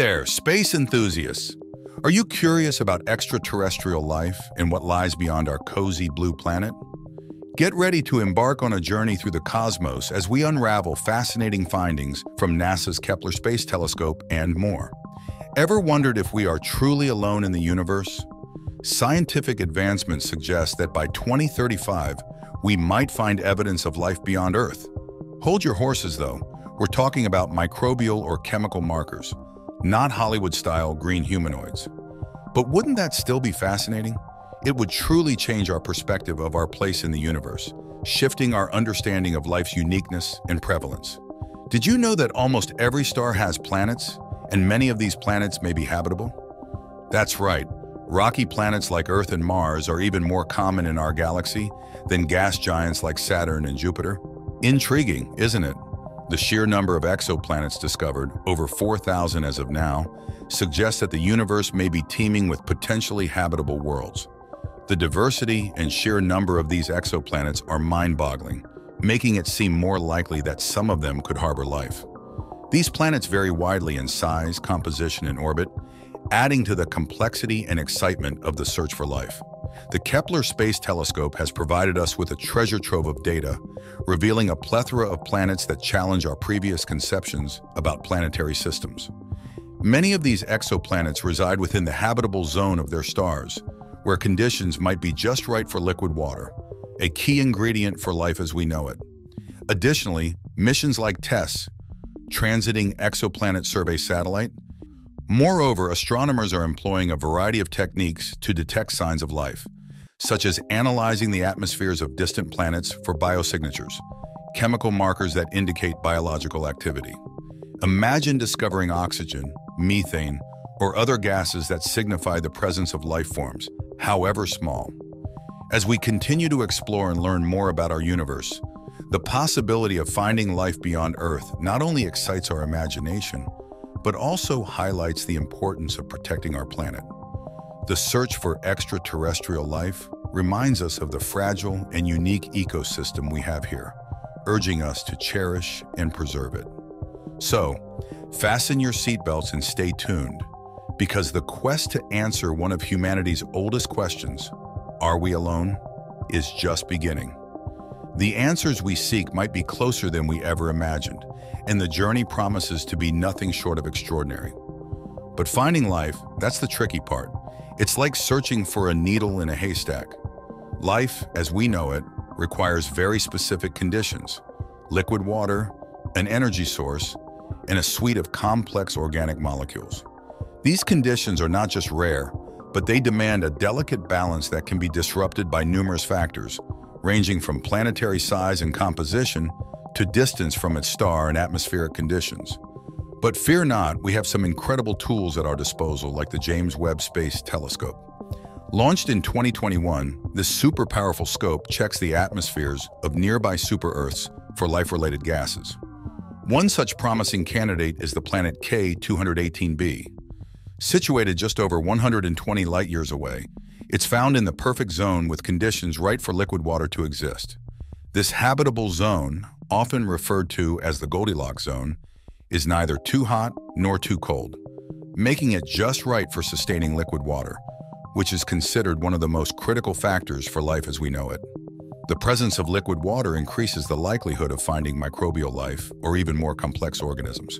there, space enthusiasts! Are you curious about extraterrestrial life and what lies beyond our cozy blue planet? Get ready to embark on a journey through the cosmos as we unravel fascinating findings from NASA's Kepler Space Telescope and more. Ever wondered if we are truly alone in the universe? Scientific advancements suggest that by 2035, we might find evidence of life beyond Earth. Hold your horses, though. We're talking about microbial or chemical markers, not Hollywood-style green humanoids. But wouldn't that still be fascinating? It would truly change our perspective of our place in the universe, shifting our understanding of life's uniqueness and prevalence. Did you know that almost every star has planets, and many of these planets may be habitable? That's right. Rocky planets like Earth and Mars are even more common in our galaxy than gas giants like Saturn and Jupiter. Intriguing, isn't it? The sheer number of exoplanets discovered, over 4,000 as of now, suggests that the universe may be teeming with potentially habitable worlds. The diversity and sheer number of these exoplanets are mind-boggling, making it seem more likely that some of them could harbor life. These planets vary widely in size, composition, and orbit, adding to the complexity and excitement of the search for life. The Kepler Space Telescope has provided us with a treasure trove of data, revealing a plethora of planets that challenge our previous conceptions about planetary systems. Many of these exoplanets reside within the habitable zone of their stars, where conditions might be just right for liquid water, a key ingredient for life as we know it. Additionally, missions like TESS, Transiting Exoplanet Survey Satellite, Moreover, astronomers are employing a variety of techniques to detect signs of life, such as analyzing the atmospheres of distant planets for biosignatures, chemical markers that indicate biological activity. Imagine discovering oxygen, methane, or other gases that signify the presence of life forms, however small. As we continue to explore and learn more about our universe, the possibility of finding life beyond Earth not only excites our imagination, but also highlights the importance of protecting our planet. The search for extraterrestrial life reminds us of the fragile and unique ecosystem we have here, urging us to cherish and preserve it. So, fasten your seatbelts and stay tuned, because the quest to answer one of humanity's oldest questions, are we alone, is just beginning. The answers we seek might be closer than we ever imagined, and the journey promises to be nothing short of extraordinary. But finding life, that's the tricky part. It's like searching for a needle in a haystack. Life, as we know it, requires very specific conditions. Liquid water, an energy source, and a suite of complex organic molecules. These conditions are not just rare, but they demand a delicate balance that can be disrupted by numerous factors, ranging from planetary size and composition to distance from its star and atmospheric conditions. But fear not, we have some incredible tools at our disposal like the James Webb Space Telescope. Launched in 2021, this super powerful scope checks the atmospheres of nearby super-Earths for life-related gases. One such promising candidate is the planet K218b. Situated just over 120 light-years away, it's found in the perfect zone with conditions right for liquid water to exist. This habitable zone, often referred to as the Goldilocks zone, is neither too hot nor too cold, making it just right for sustaining liquid water, which is considered one of the most critical factors for life as we know it. The presence of liquid water increases the likelihood of finding microbial life or even more complex organisms.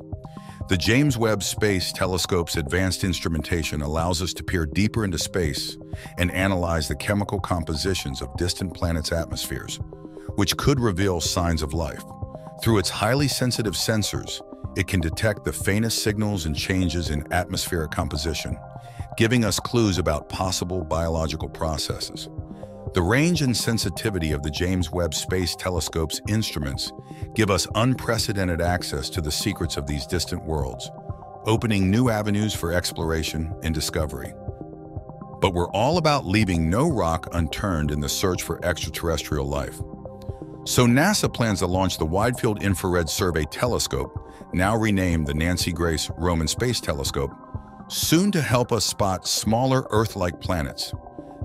The James Webb Space Telescope's advanced instrumentation allows us to peer deeper into space and analyze the chemical compositions of distant planets' atmospheres, which could reveal signs of life. Through its highly sensitive sensors, it can detect the faintest signals and changes in atmospheric composition, giving us clues about possible biological processes. The range and sensitivity of the James Webb Space Telescope's instruments give us unprecedented access to the secrets of these distant worlds, opening new avenues for exploration and discovery. But we're all about leaving no rock unturned in the search for extraterrestrial life. So NASA plans to launch the Wide Field Infrared Survey Telescope, now renamed the Nancy Grace Roman Space Telescope, soon to help us spot smaller Earth-like planets.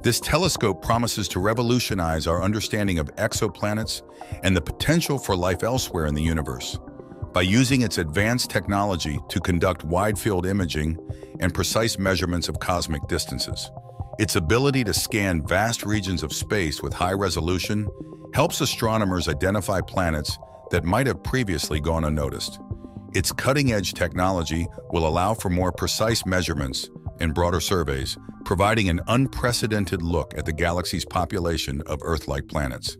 This telescope promises to revolutionize our understanding of exoplanets and the potential for life elsewhere in the universe. by using its advanced technology to conduct wide-field imaging and precise measurements of cosmic distances. Its ability to scan vast regions of space with high resolution helps astronomers identify planets that might have previously gone unnoticed. Its cutting-edge technology will allow for more precise measurements and broader surveys, providing an unprecedented look at the galaxy's population of Earth-like planets.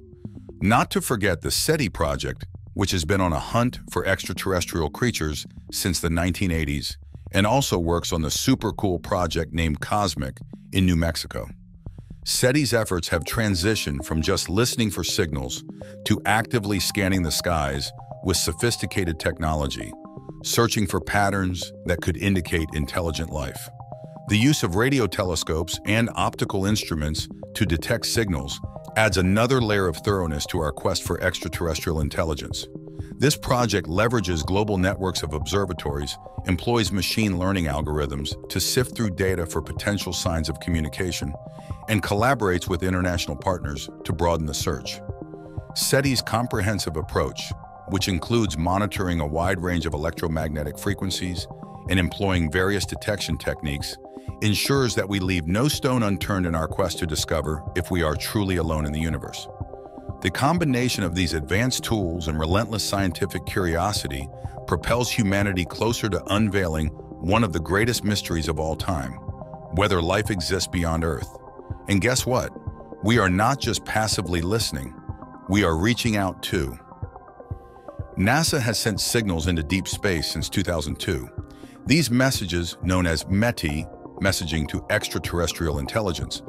Not to forget the SETI project, which has been on a hunt for extraterrestrial creatures since the 1980s and also works on the super cool project named COSMIC in New Mexico. SETI's efforts have transitioned from just listening for signals to actively scanning the skies with sophisticated technology, searching for patterns that could indicate intelligent life. The use of radio telescopes and optical instruments to detect signals adds another layer of thoroughness to our quest for extraterrestrial intelligence. This project leverages global networks of observatories, employs machine learning algorithms to sift through data for potential signs of communication, and collaborates with international partners to broaden the search. SETI's comprehensive approach, which includes monitoring a wide range of electromagnetic frequencies and employing various detection techniques, ensures that we leave no stone unturned in our quest to discover if we are truly alone in the universe. The combination of these advanced tools and relentless scientific curiosity propels humanity closer to unveiling one of the greatest mysteries of all time, whether life exists beyond Earth. And guess what? We are not just passively listening, we are reaching out too. NASA has sent signals into deep space since 2002. These messages, known as METI, messaging to extraterrestrial intelligence,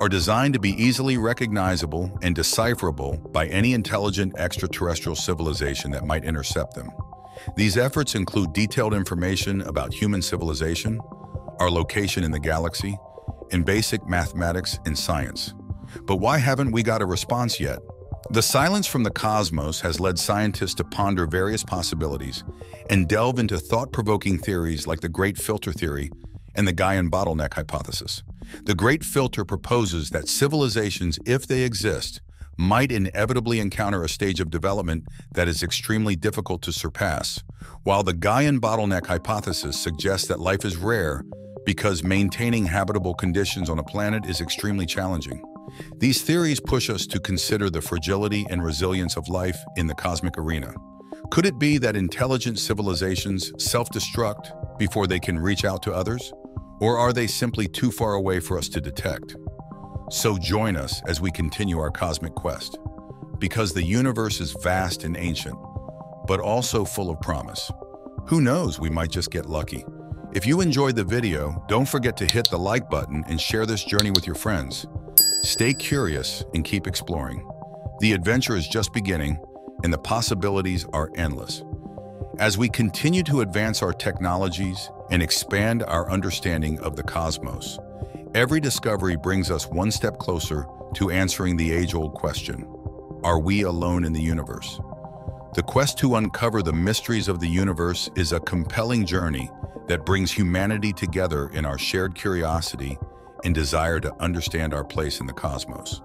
are designed to be easily recognizable and decipherable by any intelligent extraterrestrial civilization that might intercept them. These efforts include detailed information about human civilization, our location in the galaxy, and basic mathematics and science. But why haven't we got a response yet? The silence from the cosmos has led scientists to ponder various possibilities and delve into thought-provoking theories like the Great Filter Theory and the Gaian bottleneck hypothesis. The Great Filter proposes that civilizations, if they exist, might inevitably encounter a stage of development that is extremely difficult to surpass, while the Gaian bottleneck hypothesis suggests that life is rare because maintaining habitable conditions on a planet is extremely challenging. These theories push us to consider the fragility and resilience of life in the cosmic arena. Could it be that intelligent civilizations self-destruct before they can reach out to others? Or are they simply too far away for us to detect? So join us as we continue our cosmic quest. Because the universe is vast and ancient, but also full of promise. Who knows, we might just get lucky. If you enjoyed the video, don't forget to hit the like button and share this journey with your friends. Stay curious and keep exploring. The adventure is just beginning, and the possibilities are endless. As we continue to advance our technologies and expand our understanding of the cosmos, every discovery brings us one step closer to answering the age-old question, are we alone in the universe? The quest to uncover the mysteries of the universe is a compelling journey that brings humanity together in our shared curiosity and desire to understand our place in the cosmos.